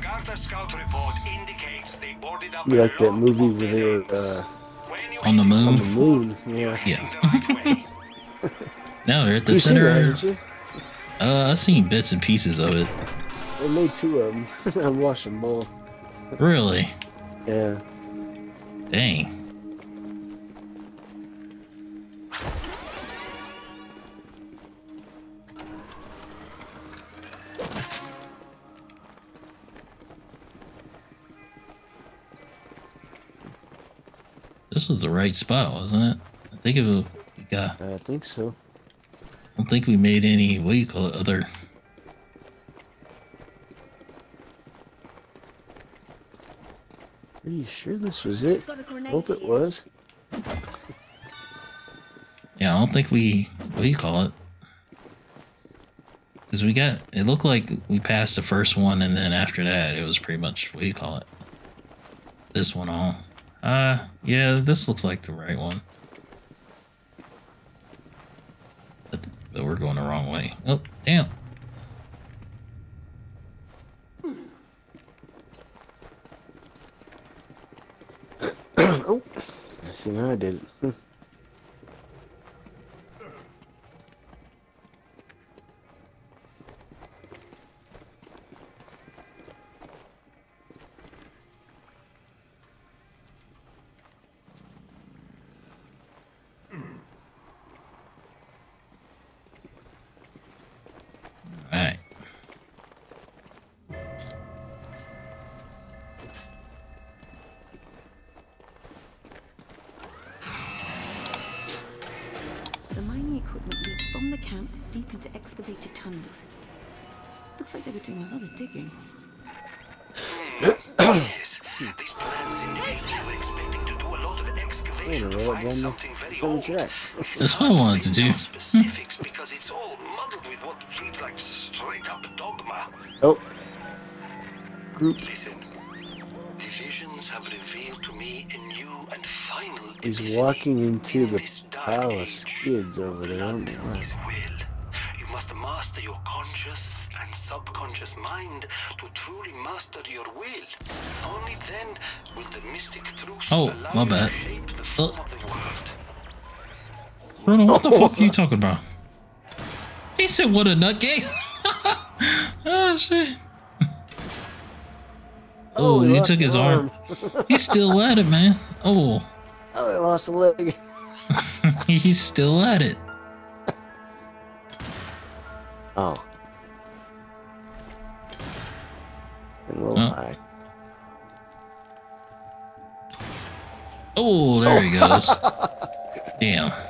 Agartha scout report indicates they boarded up like that movie where they were uh, On the moon? on the moon? Yeah. heading Yeah. the right way. No, they're at the You seen that, center. haven't you? Uh, I've seen bits and pieces of it. They made two of them. I watched them both. Really? Yeah. Dang. This was the right spot, wasn't it? I think it was, we got, I think so. I don't think we made any, what do you call it, other, Are you sure this was it? Got Hope it was. yeah, I don't think we, what do you call it? Because we got, it looked like we passed the first one and then after that it was pretty much, what do you call it? This one all. Uh, yeah, this looks like the right one. But, but we're going the wrong way. Oh, damn. oh. I see now I did it. Very down the old. tracks. That's what I wanted to do. Specifics because it's all muddled with what reads like straight up dogma. Oh. Group Listen, the visions have revealed to me a new and final is epiphany. walking into In the palace. age, Kids over there, aren't Blood they? Wow. is will. You must master your conscious and subconscious mind to truly master your will. Only then will the mystic truth Oh, allow my you bad. to shape the form Uh. of the world. Bruno, what the fuck are you talking about? He said, what a nutcase. oh, shit. Oh, he he took his arm. He's still at it, man. Oh, Oh, he lost a leg. he's still at it. Oh. And we'll Oh. die. Oh, there he goes. Damn.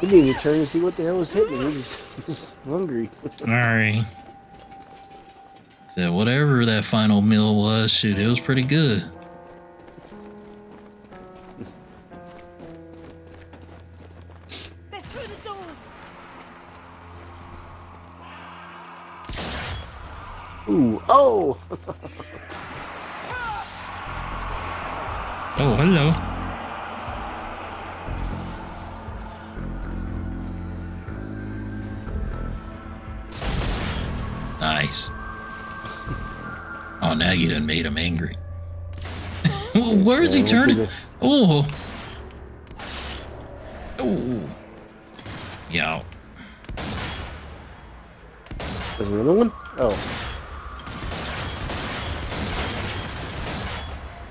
He didn't even turn to see what the hell was hitting him. He just was hungry. Alright. So whatever that final meal was, shoot, it was pretty good.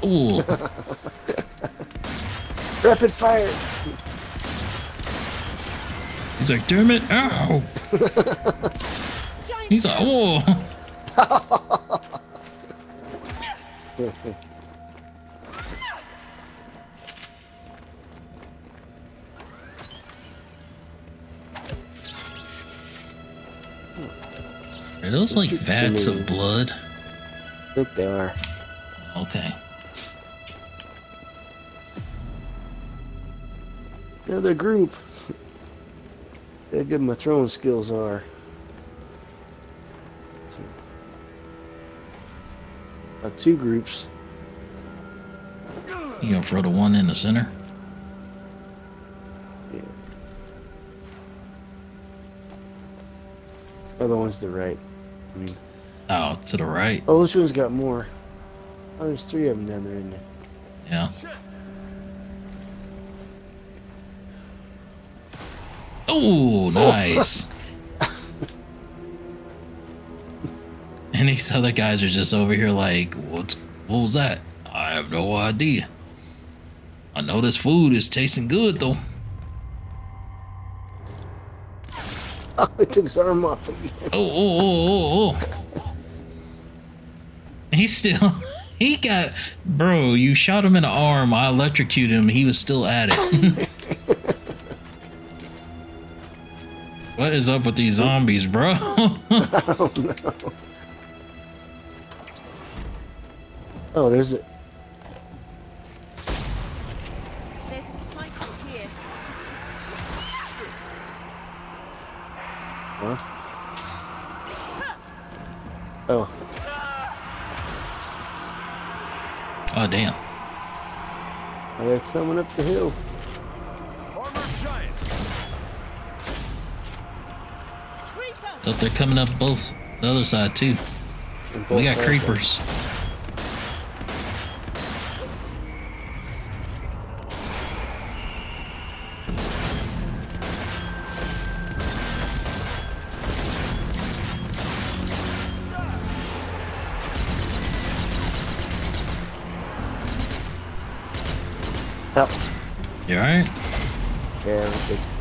Oh. Rapid fire! He's like, damn it. Ow. He's like, oh. Are those like vats of blood? I think they are. Okay. Another group. How good my throwing skills are. Uh, two groups. You gonna throw the one in the center? Yeah. Other one's the right. I mean, Oh, to the right. oh, this one's got more. Oh, there's three of them down there, isn't there? Yeah. Oh, nice. and these other guys are just over here like, what's what was that? I have no idea. I know this food is tasting good though. Oh, it took his arm off again. Oh, oh, oh, oh, oh. He's still. He got. Bro, you shot him in the arm. I electrocuted him. He was still at it. What is up with these zombies, bro? I don't know. Oh, there's. There's a here. Huh? Oh, oh, damn. they're coming up the hill. But they're coming up both the other side, too. We got creepers. Yep. You alright? Yeah,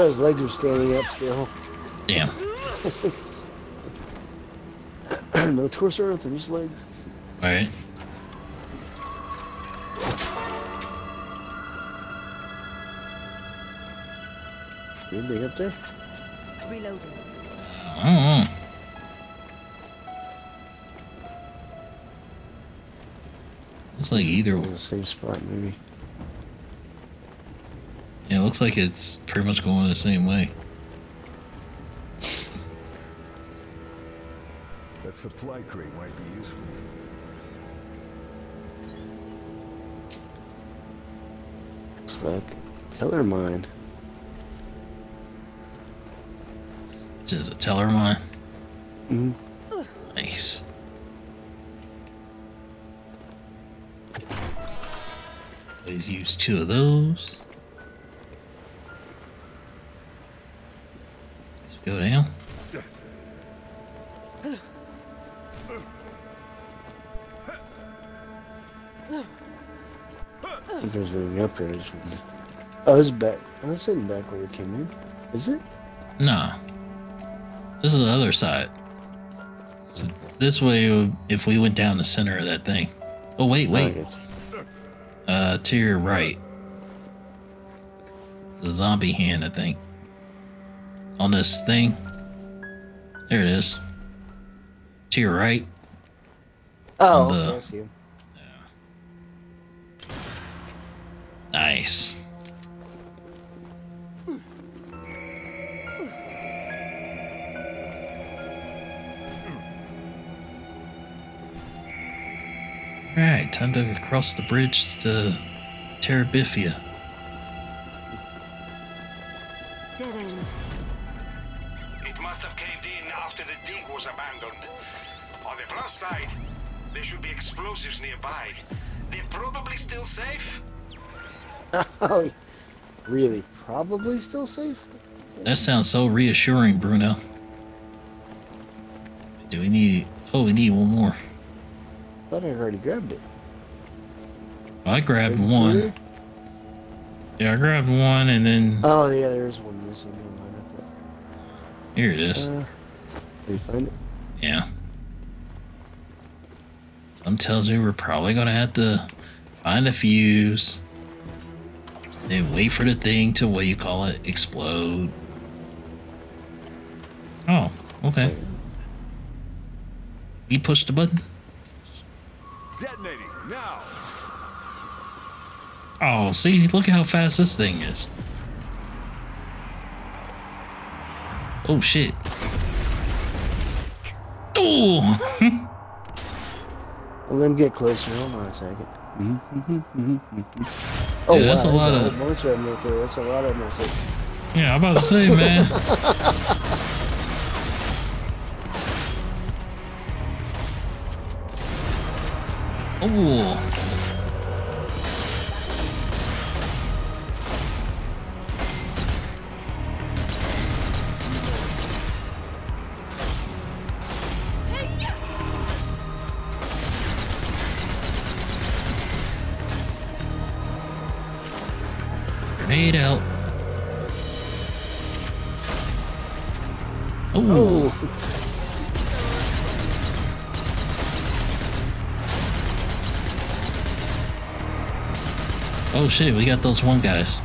I thought his legs were standing up still. Damn. no torso or anything, just legs. Alright. Anything up there? Reloading. I don't know. Looks like either. In the same spot, maybe. Yeah, it looks like it's pretty much going the same way. That supply crate might be useful. Looks like Teller mine. This is a teller mine. Mhm. Nice. Please use two of those. Go down. If there's anything up there, I just wondered. Oh, it's back. Oh, it's sitting back where we came in. Is it? Nah. This is the other side. S- This way, if we went down the center of that thing. Oh, wait, wait. Uh, to your right. It's a zombie hand, I think. On this thing. There it is. To your right. Oh, the- I see him. Nice. Alright, time to cross the bridge to Terabithia. Dead end. It must have caved in after the dig was abandoned. On the plus side, there should be explosives nearby. They're probably still safe. Oh, really? Probably still safe? That sounds so reassuring, Bruno. Do we need... Oh, we need one more. thought I already grabbed it. I grabbed Didn't one. it? Yeah, I grabbed one and then... Oh, yeah, there is one missing. Here it is. Uh, you find it? Yeah. Some tells me we're probably gonna have to find a fuse, then wait for the thing to what you call it explode. Oh, okay. We pushed the button. Detonating now. Oh, see, look at how fast this thing is. Oh shit. Oh. Let him get closer. Hold on a second. oh, Yeah, that's wow, a lot there's of- whole bunch of them right there. That's a lot of them right there. Yeah, I'm about to say, man. oh. Grenade out. Oh. Oh, Oh shit, we got those one guys.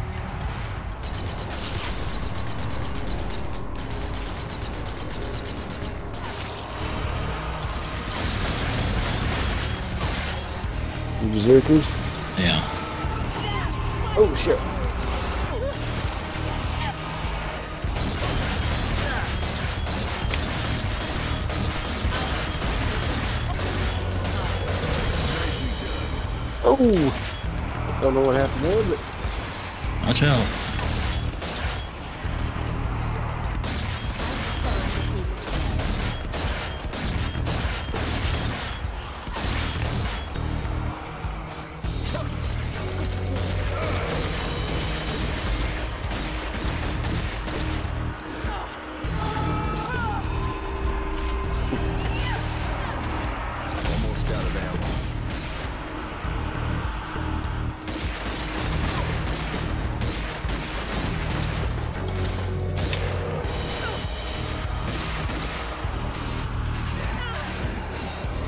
Don't know what happened there, but Watch out.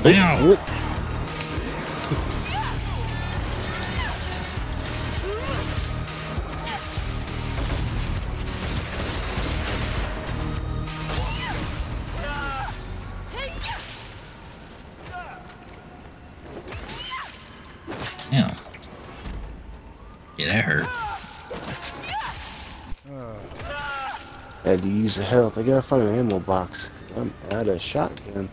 Ow. Yeah. Yeah, that hurt. had to use the health. I gotta find an ammo box. I'm out of shotgun.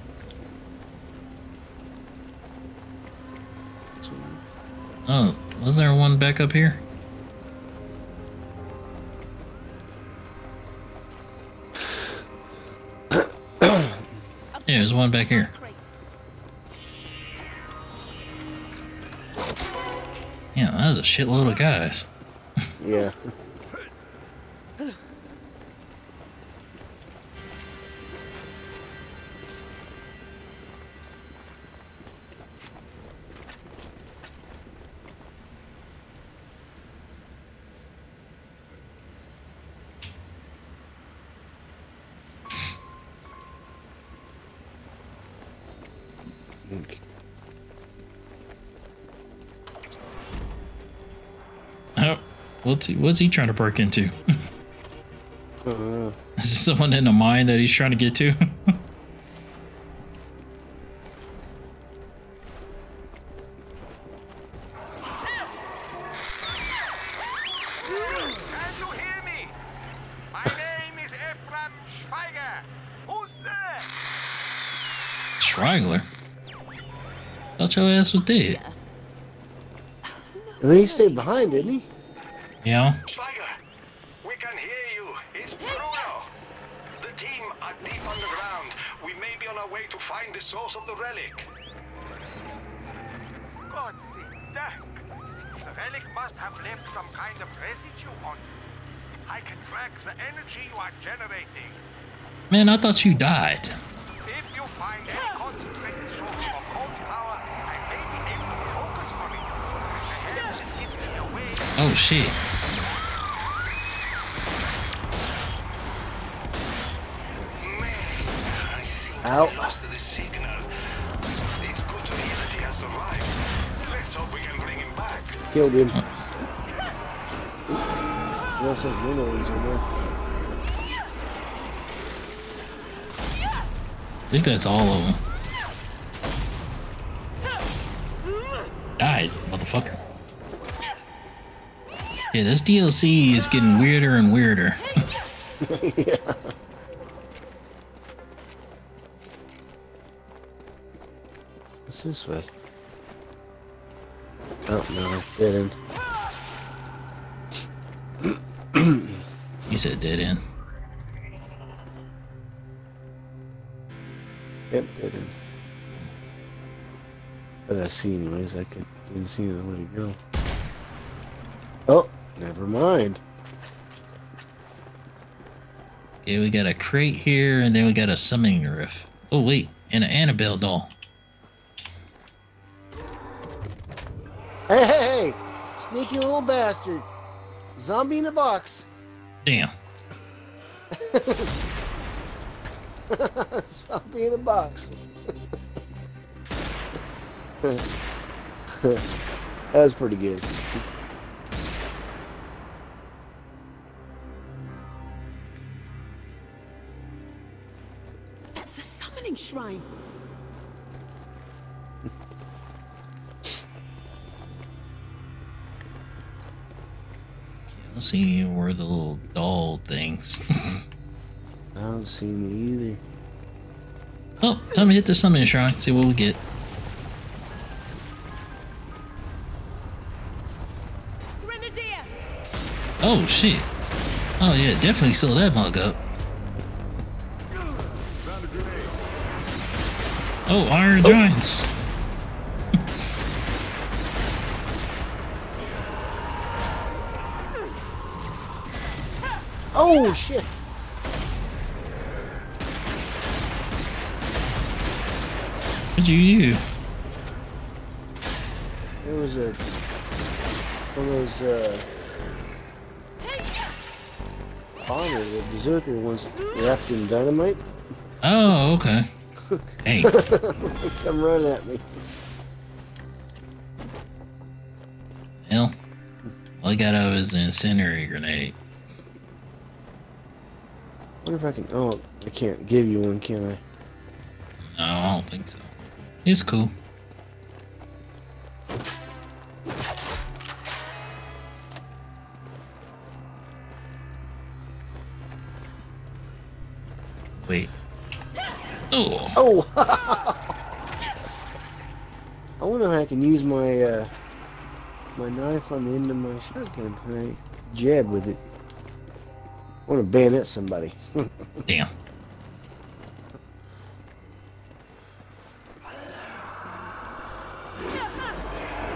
Was there one back up here? yeah, there's one back here. Yeah, that was a shitload of guys. Yeah. Oh, what's he, what's he trying to break into? Uh, Is there someone in the mine that he's trying to get to? Thought your ass was dead. and then he stayed behind, didn't he? Yeah. Schweiger, we can hear you. It's Bruno. The team are deep underground. We may be on our way to find the source of the relic. God dank. The relic must have left some kind of residue on you. I can track the energy you are generating. Man, I thought you died. Hope we can bring him back. Killed him. What else has Luna somewhere? I think that's all of them. Yeah, this DLC is getting weirder and weirder. yeah. What's this way? Oh no, dead end. You said dead end. Yep, dead end. But I see anyways, I could, didn't see the way to go. Oh, never mind. Okay, we got a crate here, and then we got a summoning riff. Oh wait, and an Annabelle doll. Hey, hey, hey! Sneaky little bastard! Zombie in the box! Damn. Zombie in a box. that was pretty good. Shrine. I don't see where the little doll things. I don't see me either. oh, time to hit the summoning shrine. See what we get. Grenadier! Oh shit. Oh yeah, definitely seal that mug up. Oh, Iron Giants. Oh shit! What'd you do? It was a one of those uh bomber, the berserker ones wrapped in dynamite. Oh, okay. Hey, Come run at me. hell. All I got out is an incendiary grenade. wonder if I can. Oh, I can't give you one, can I? No, I don't think so. It's cool. Oh, Oh! I wonder if I can use my uh, my knife on the end of my shotgun. I jab with it. I want to bayonet somebody. damn.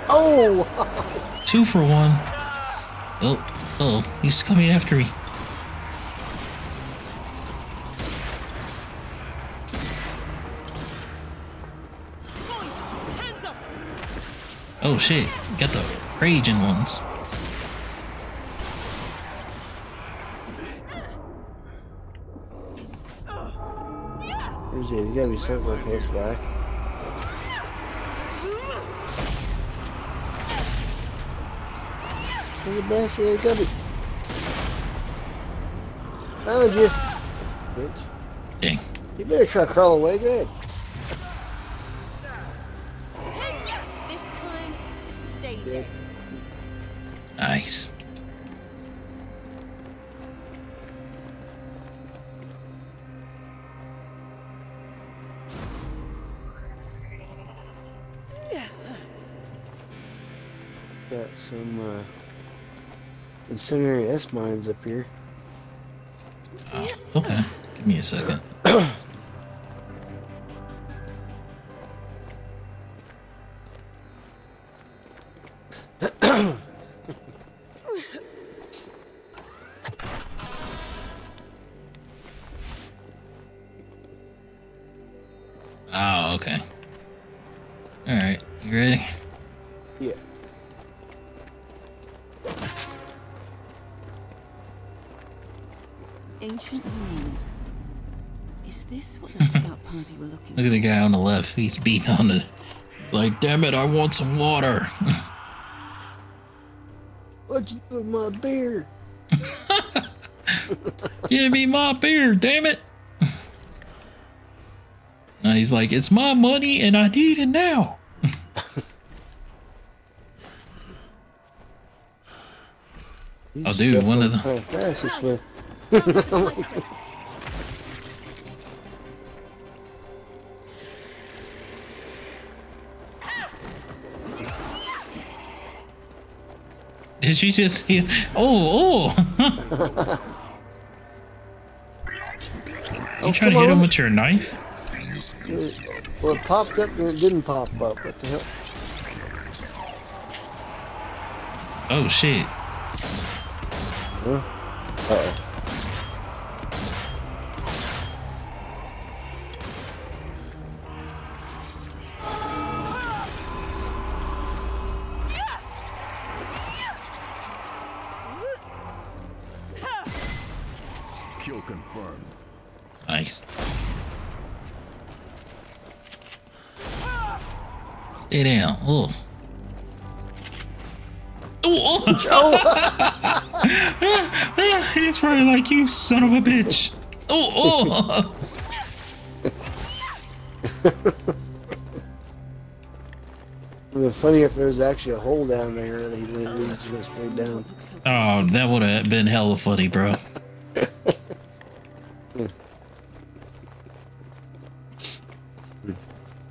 oh! Two for one. Oh, oh, he's coming after me. Oh shit, got the raging ones. There's gotta be somewhere close by. Where's the bastard ain't coming? Found you, bitch. Dang. You better try to crawl away. Good. Incendiary S mines up here. Oh, okay. Give me a second. He's beating on it. Like, damn it, I want some water. What'd you do with my beer? Give me my beer, damn it. And he's like, it's my money and I need it now. Oh, dude, one of shuffling Did she just see? Oh, oh. you oh, trying to hit him with your knife? Uh, well, it popped up, then it didn't pop up. What the hell? Oh, shit. Huh? Uh-oh. Kill Stay down. Oh. Oh, oh. He's probably like, you son of a bitch. Oh, oh. It would be funny if there was actually a hole down there that he to go straight down. Oh, that would have been hella funny, bro.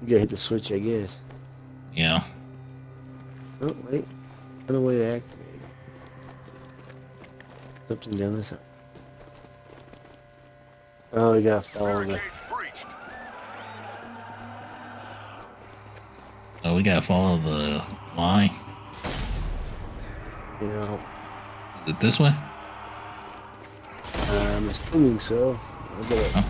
You gotta hit the switch, I guess. Yeah. Oh, wait. Another way to activate it. Something down this side. Oh, you gotta follow the. Oh, we gotta follow the line. You know, Is it this way? I'm assuming so. I've got a Oh.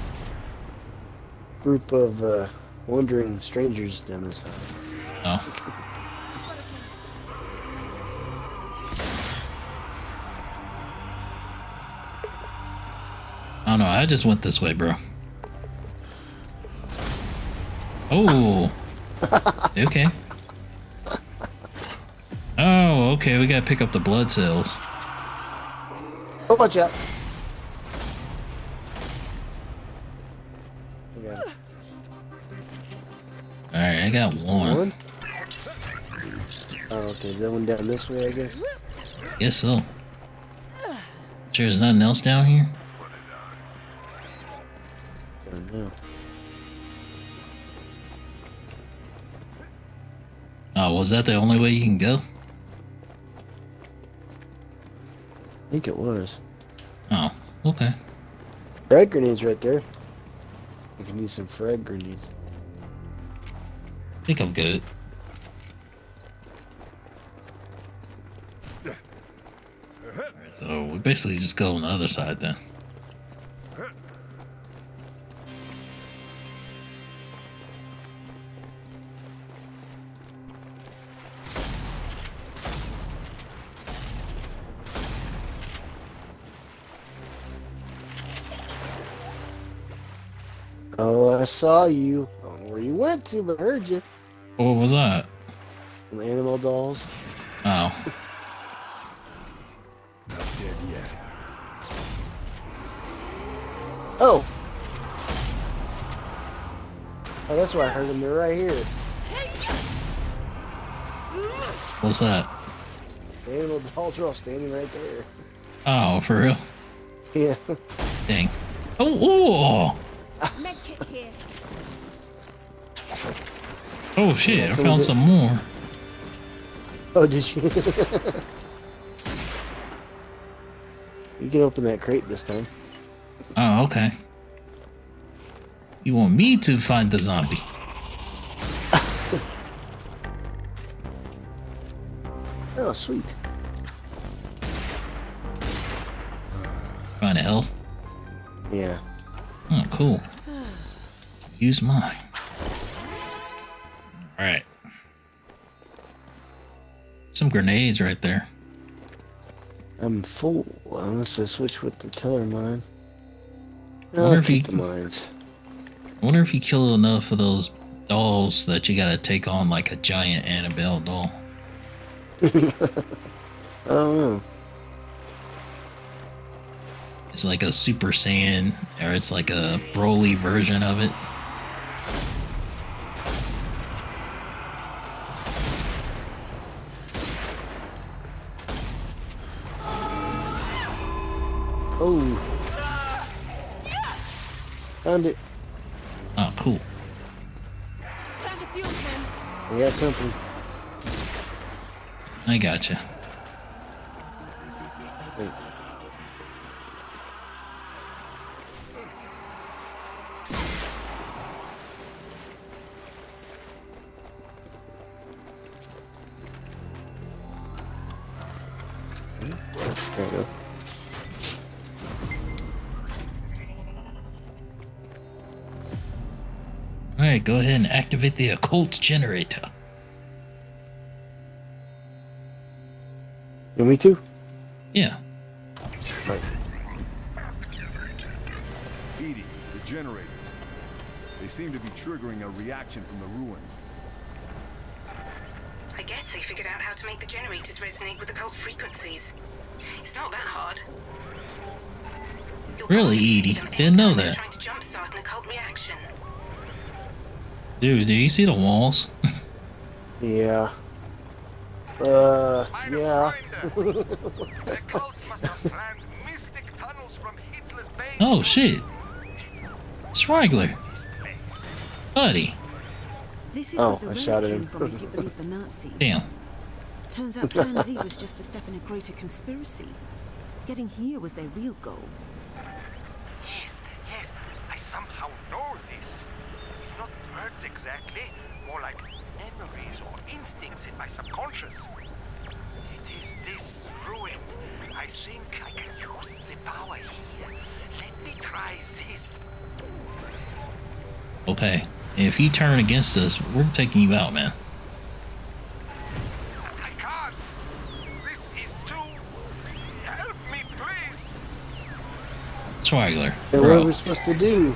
group of uh, wandering strangers down this side. Oh. I don't know. I just went this way, bro. Oh. okay. Oh, okay. We gotta pick up the blood cells. Oh, watch out! I got it. All right, I got Just one. one? Okay. Is that one down this way, I guess? Guess so. Sure, there's nothing else down here. I don't know. Oh, was that the only way you can go? I think it was. Oh, okay. Frag grenades right there. If you need some frag grenades. I think I'm good. So we basically just go on the other side then. Oh, I saw you. I don't know where you went to, but I heard you. What was that? Animal dolls. Oh, Oh! Oh, that's why I heard them. They're right here. what's that? The animal dolls are all standing right there. Oh, for real? Yeah. Dang. Oh, oh, oh shit! I found some more. Oh, did you? you can open that crate this time. Oh, okay. You want me to find the zombie? Oh, sweet. Find a health? Yeah. Oh, cool. Use mine. Alright. Some grenades right there. I'm full. Unless I switch with the teller mine. Wonder No, if you- the mines. I wonder if you kill enough of those dolls that you gotta take on like a giant Annabelle doll. I don't know. It's like a Super Saiyan, or it's like a Broly version of it. Found it. Oh, cool. Found a fuel can. We got company. I gotcha. Hey. Go ahead and activate the occult generator. You want me to? Yeah. Right. Edie, the generators. They seem to be triggering a reaction from the ruins. I guess they figured out how to make the generators resonate with occult frequencies. It's not that hard. You'll Really, Edie? Didn't know that. Trying to jumpstart an occult reaction. Dude, do you see the walls? Yeah. Uh, yeah. Freunde, the cult must have planned mystic tunnels from Hitler's base. oh shit. Swagler, This buddy. This is Oh, where the I relic shot at him. from, if you believe the Nazis. Damn. Turns out Plan Z was just a step in a greater conspiracy. Getting here was their real goal. Yes, yes, I somehow know this. It's not words exactly, more like memories or instincts in my subconscious. It is this ruin. I think I can use the power here. Let me try this. Okay. If you turn against us, we're taking you out, man. I can't. This is too. Help me, please. Swagler. And what are we supposed to do?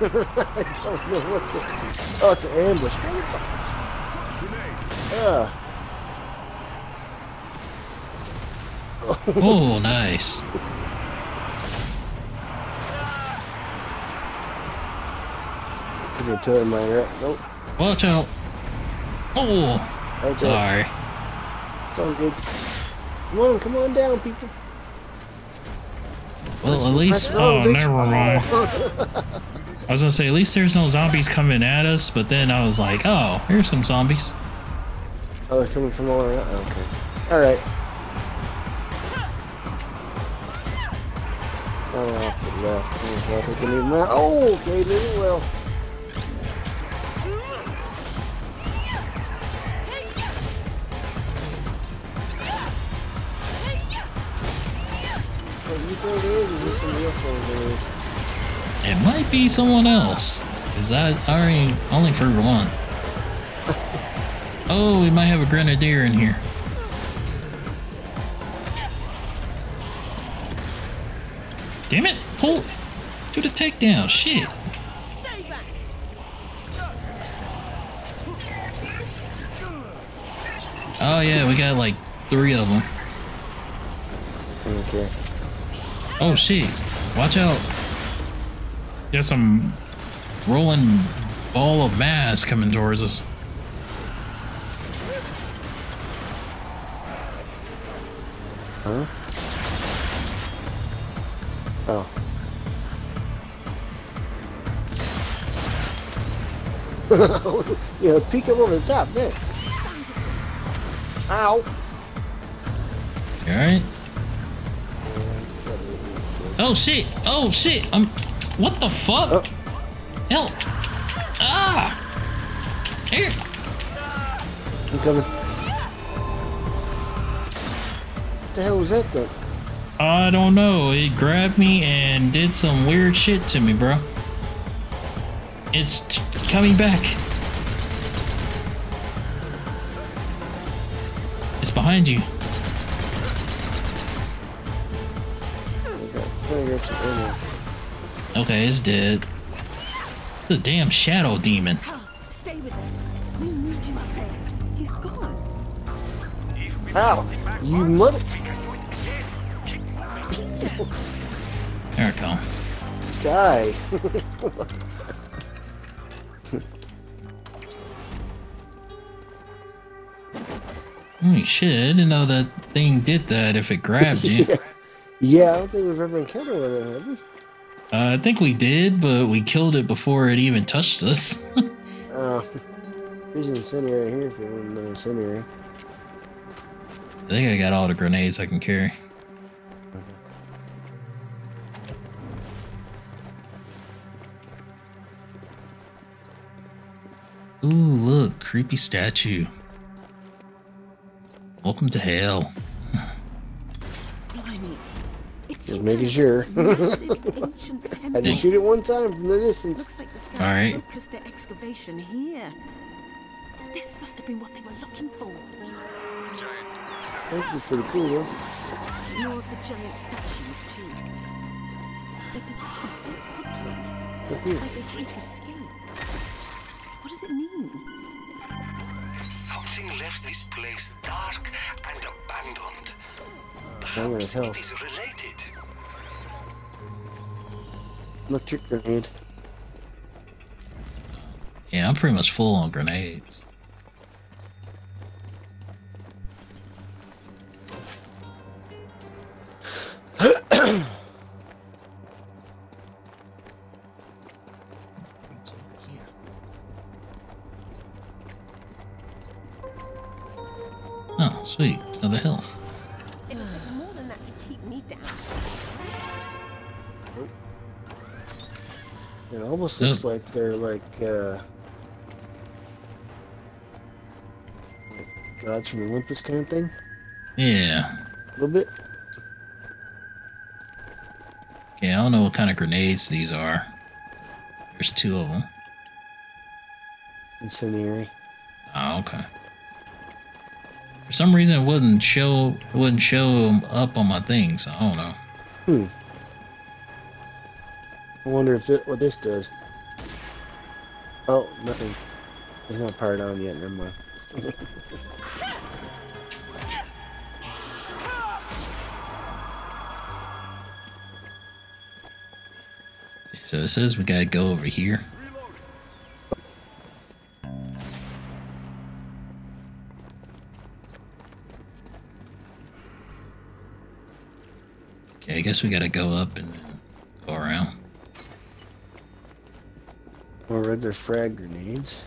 I don't know what to... Oh, it's an ambush. Yeah. Oh, nice. Me a turret miner. right? Nope. Watch out. Oh, That's it. sorry. It's all good. Come on, come on down, people. Well, at least. Oh, never mind. I was gonna say, at least there's no zombies coming at us, but then I was like, oh, here's some zombies. Oh, they're coming from all around. Okay. All right. Oh, off to left. I think I need my. Oh, okay, doing well. Hey, you throw those, or is this somebody else throwing those? It might be someone else. Cause I already only for one. Oh, we might have a grenadier in here. Damn it! Pull! Do the takedown. Shit. Oh yeah, we got like three of them. Okay. Oh shit! Watch out! Got some rolling ball of mass coming towards us. Huh? Oh. yeah, peek up over the top there. Ow. Alright? Oh shit! Oh shit! I'm. What the fuck? Oh. Help! Ah! Here! I'm coming. What the hell was that thing? I don't know. It grabbed me and did some weird shit to me, bro. It's coming back. It's behind you. Okay, to get some ammo. Okay, it's dead. It's a damn shadow demon. Stay with us. We need you up there. He's gone. If we Ow, brought him back you once, mother- We can do it again. Keep moving. There it come. Guy. Holy shit, I didn't know that thing did that if it grabbed you. yeah. yeah, I don't think we've ever encountered one of them, have we? Uh, I think we did, but we killed it before it even touched us. Oh. There's an incendiary here if you want another incendiary. I think I got all the grenades I can carry. Ooh, look, creepy statue. Welcome to hell. Blimey. It's Just making sure. massive ancient Had to shoot it one time from the distance. Looks like the scouts All right. focused their excavation here. This must have been what they were looking for. Thank you for the cool though. More of the giant statues, too. They're positioned so oddly, Up here. like they're trying to escape. What does it mean? Something left this place dark and abandoned. Perhaps it is related. Electric grenade. Yeah, I'm pretty much full on grenades. sweet. Another hill. It'll take more than that to keep me down. It almost looks like they're like uh like gods from Olympus kind of thing. Yeah. A little bit. Okay, I don't know what kind of grenades these are. There's two of them. Incendiary. Oh, okay. For some reason, it wouldn't show it wouldn't show up on my things. I don't know. Hmm. I wonder if it, what this does. Oh, nothing. It's not powered on yet. Never mind. So it says we gotta go over here. Guess we gotta go up and go around. More red. There's frag grenades.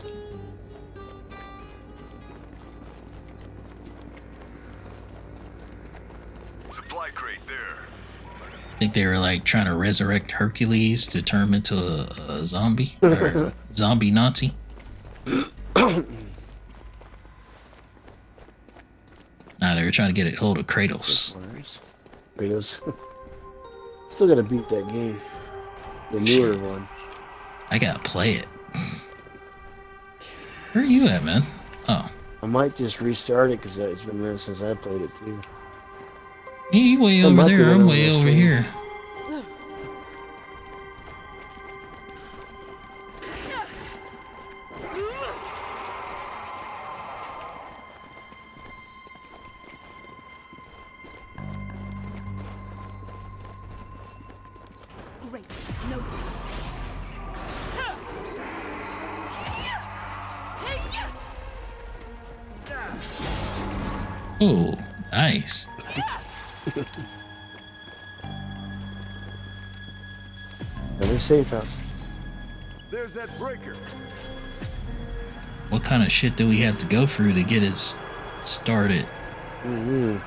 Supply crate there. I think they were like trying to resurrect Hercules to turn him into a, a zombie or zombie Nazi. Nah, they were trying to get a hold of Kratos. Flyers. Kratos. Still gotta beat that game. The newer one. I gotta play it. Where are you at, man? Oh, I might just restart it because it's been a minute since I played it too. you way over there. I'm way over here. Another safe house. There's that breaker. What kind of shit do we have to go through to get it started? Mm-hmm.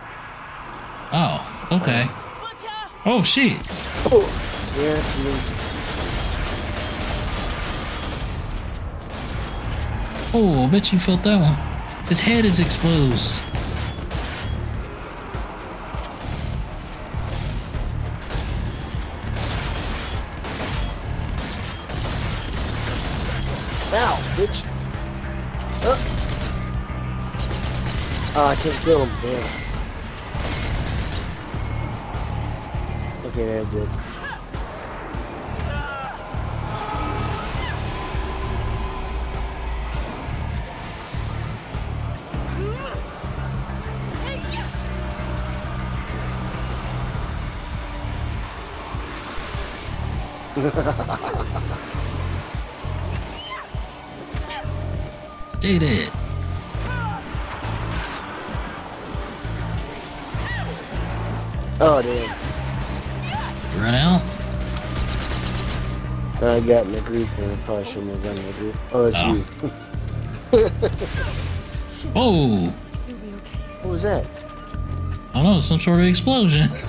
Oh, okay. Butcher! Oh shit. Oh, yes. and Oh, I bet you felt that one. His head is exposed. Oh, I can't kill him, damn. Okay, that's it. Stay there. I got in the group and I probably shouldn't have done the group. Oh, it's ah. Oh. you. Whoa! what was that? I don't know, some sort of explosion.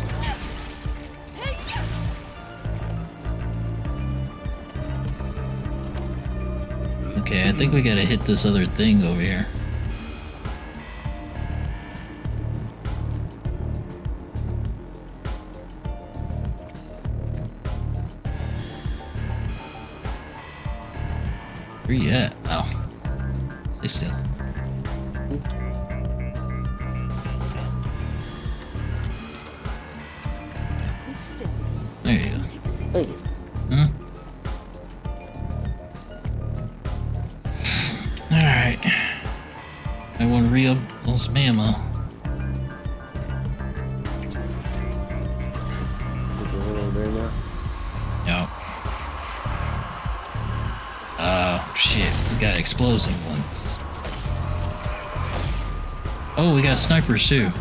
Okay, I think we gotta hit this other thing over here. Alright. I want to re up those ammo. Put the one over there now. Yep. Oh, shit. We got explosive ones. Oh, we got snipers too.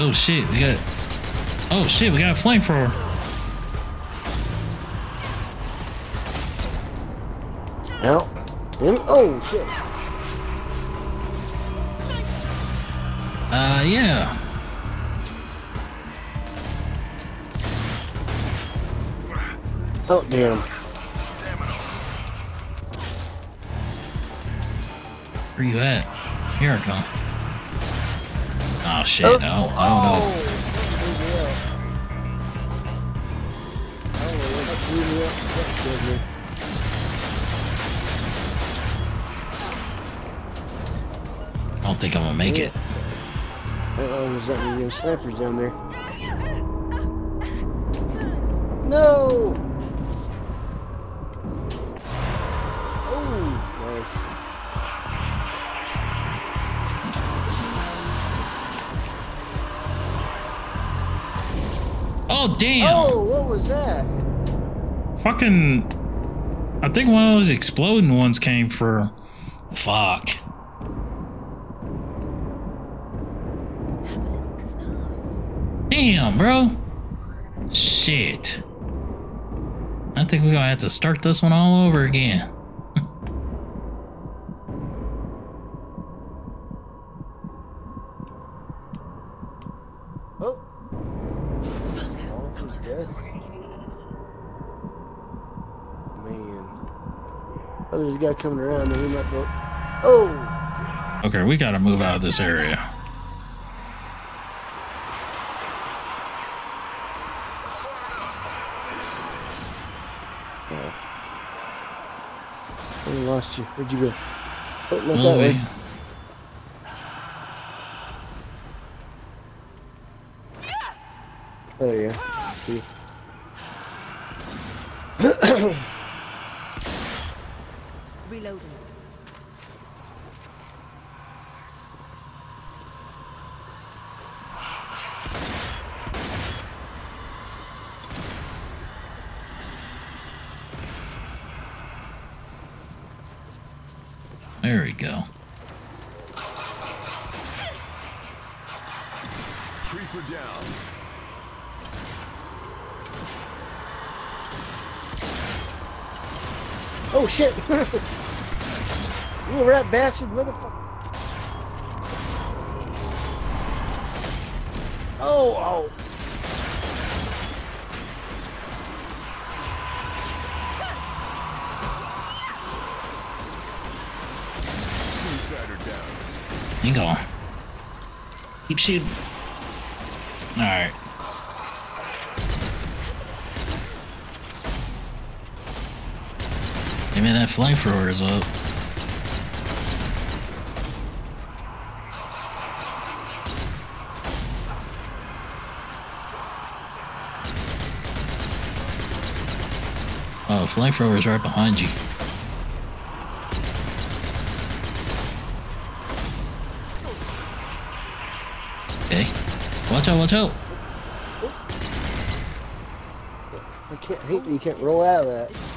Oh shit, we got. Oh shit, we got a flamethrower. Him. Oh shit. Uh, yeah. Oh damn. Where you at? Here I come. Oh shit, Oh, no. Oh, oh, that blew me up. That killed me. no. I don't think I'm gonna make it. Uh-oh, there's that damn snipers down there. No! Oh, nice. Oh, damn. Oh, what was that? Fucking. I think one of those exploding ones came for. Fuck. Have a little class. Damn, bro. Shit. I think we're gonna have to start this one all over again. Oh. All through death. Man. Oh, a guy coming around. Then we might go. Oh! Okay, we gotta move out of this area. Yeah. I lost you. Where'd you go? Oh, not that Movie. way. Oh, there you go. See. Reloading. There we go. Creeper down. Oh shit! you rat bastard motherfucker! Oh, oh! You go. Keep shooting. Alright. Maybe that flamethrower is up. Oh, flamethrower is right behind you. Okay. Watch out, watch out. I can't hate that you can't roll out of that.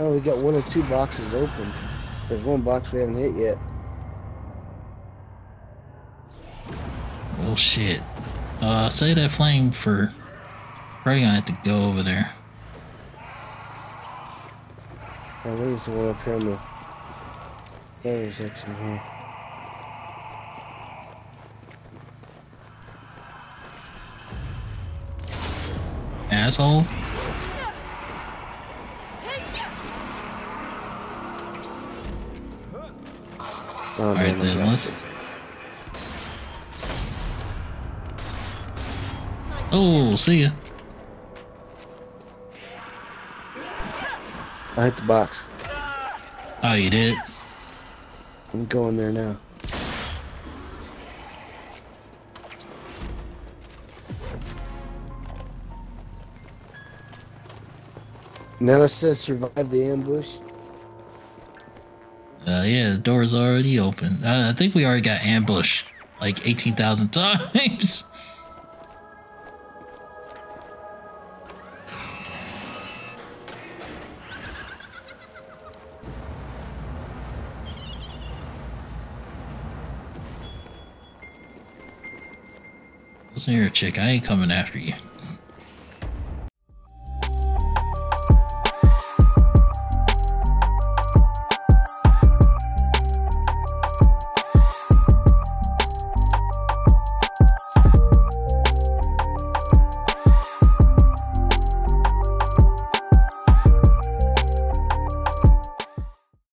Oh, we got one or two boxes open. There's one box we haven't hit yet. Oh shit. Uh, say that flame for. Probably gonna have to go over there. I think it's the one up here in the other section here. Asshole. Oh, Alright then, dropped let's. Oh, see ya. I hit the box. Oh, you did? I'm going there now. Now it says survive the ambush. Uh, yeah, the door's already open. Uh, I think we already got ambushed like 18,000 times. Listen here, chick. I ain't coming after you.